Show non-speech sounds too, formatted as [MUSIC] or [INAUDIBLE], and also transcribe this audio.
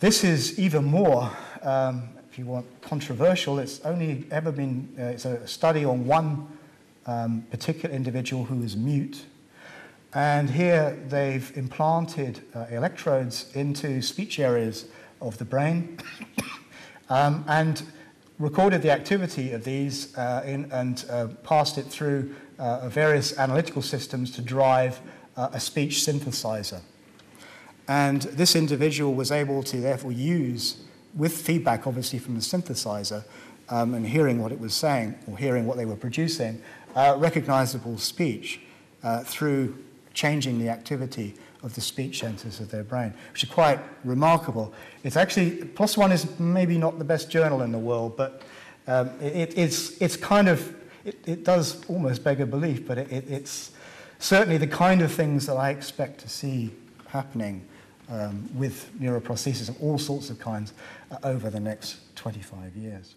This is even more, um, if you want, controversial. It's only ever been, uh, it's a study on one um, particular individual who is mute. And here they've implanted uh, electrodes into speech areas of the brain [COUGHS] um, and recorded the activity of these uh, in, and uh, passed it through uh, various analytical systems to drive uh, a speech synthesizer. And this individual was able to therefore use, with feedback obviously from the synthesizer, um, and hearing what it was saying, or hearing what they were producing, uh, recognizable speech uh, through changing the activity of the speech centers of their brain, which is quite remarkable. It's actually, PLOS One is maybe not the best journal in the world, but um, it, it's, it's kind of, it, it, does almost beg a belief, but it, it's certainly the kind of things that I expect to see happening um, with neuroprosthesis of all sorts of kinds uh, over the next 25 years.